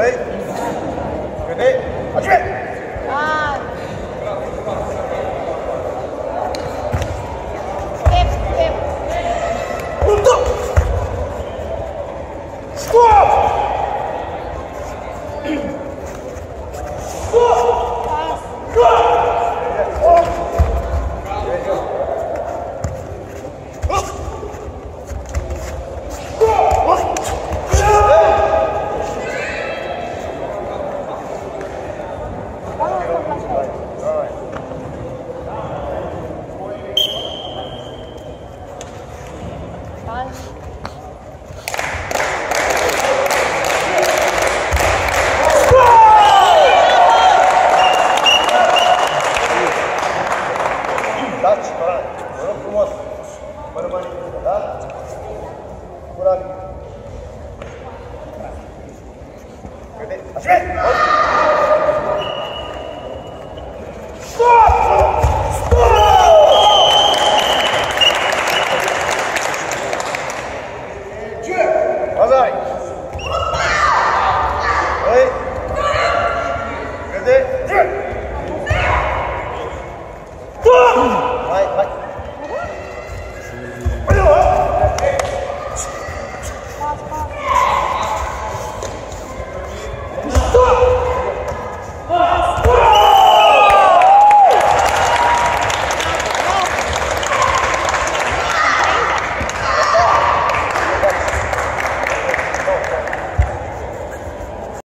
はいそれで始めスコア Shit! Stop!